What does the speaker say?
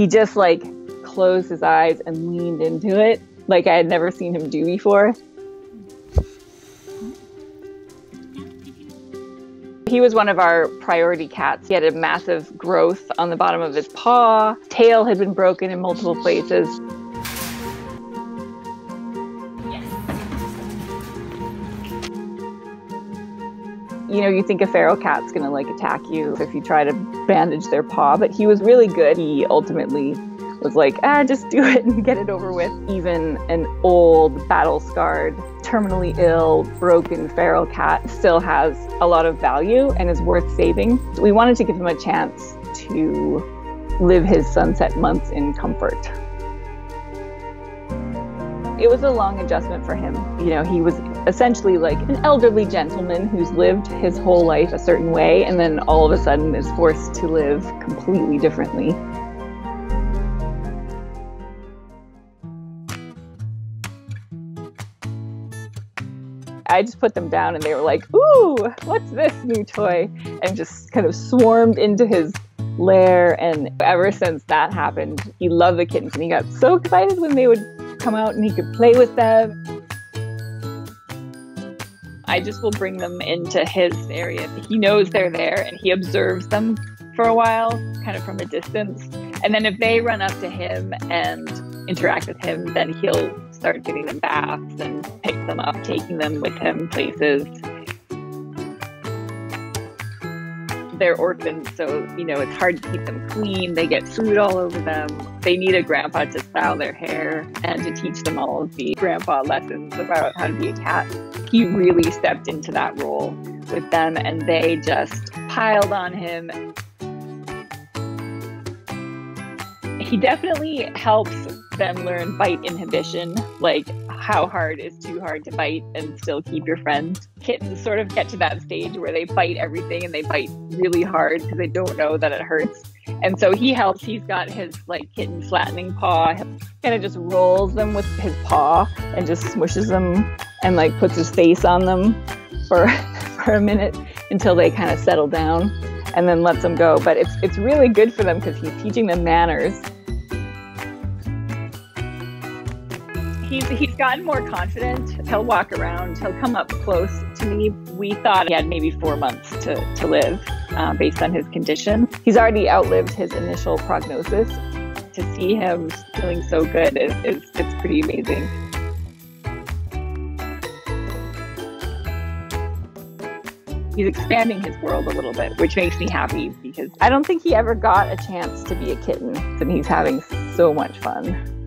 he just like closed his eyes and leaned into it like I had never seen him do before. He was one of our priority cats. He had a massive growth on the bottom of his paw. Tail had been broken in multiple places. You know, you think a feral cat's gonna like attack you if you try to bandage their paw, but he was really good. He ultimately was like, ah, just do it and get it over with. Even an old, battle scarred, terminally ill, broken feral cat still has a lot of value and is worth saving. We wanted to give him a chance to live his sunset months in comfort. It was a long adjustment for him. You know, he was essentially like an elderly gentleman who's lived his whole life a certain way and then all of a sudden is forced to live completely differently. I just put them down and they were like, ooh, what's this new toy? And just kind of swarmed into his lair. And ever since that happened, he loved the kittens and he got so excited when they would come out and he could play with them. I just will bring them into his area. He knows they're there and he observes them for a while, kind of from a distance. And then if they run up to him and interact with him, then he'll start giving them baths and pick them up, taking them with him places. They're orphans, so you know it's hard to keep them clean. They get food all over them. They need a grandpa to style their hair and to teach them all of the grandpa lessons about how to be a cat. He really stepped into that role with them, and they just piled on him. He definitely helps them learn bite inhibition, like how hard is too hard to bite and still keep your friend. Kittens sort of get to that stage where they bite everything and they bite really hard because they don't know that it hurts. And so he helps. He's got his like kitten flattening paw, kind of just rolls them with his paw and just smushes them and like puts his face on them for for a minute until they kind of settle down and then lets them go. But it's it's really good for them because he's teaching them manners he's he's gotten more confident. He'll walk around. He'll come up close to me. We thought he had maybe four months to to live, uh, based on his condition. He's already outlived his initial prognosis. To see him feeling so good is, is it's pretty amazing. He's expanding his world a little bit, which makes me happy because I don't think he ever got a chance to be a kitten, and he's having so much fun.